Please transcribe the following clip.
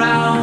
Around.